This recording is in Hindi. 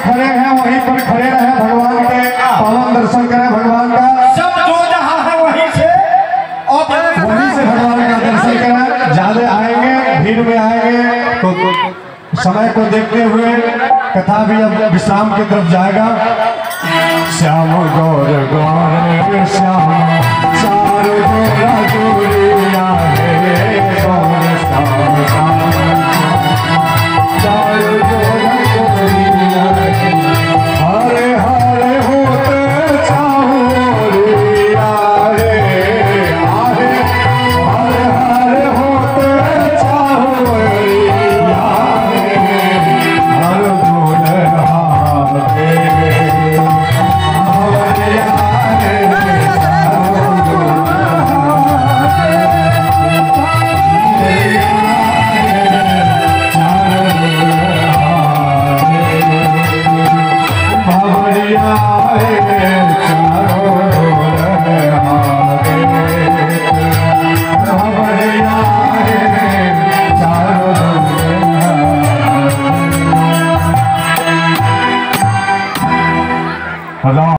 खड़े हैं वहीं पर खड़े रहे भगवान के। पवन दर्शन करें भगवान का। सब जो जहाँ है वहीं से और वहीं से भगवान का दर्शन करें। ज़्यादा आएँगे भीड़ में आएँगे। तो समय को देखते हुए कथा भी अब विश्राम की तरफ़ जाएगा। श्याम गौर गौर श्याम चार गोरा गोरिया है। गौर श्याम श्याम चार गोरा गोरिया है हरे हरे होते छाऊरिया रे हरे हरे हरे होते छाऊरिया रे हर गुण हारे हवरिया रे भवरिया रे चारों हारे भवरिया रे चारों हारे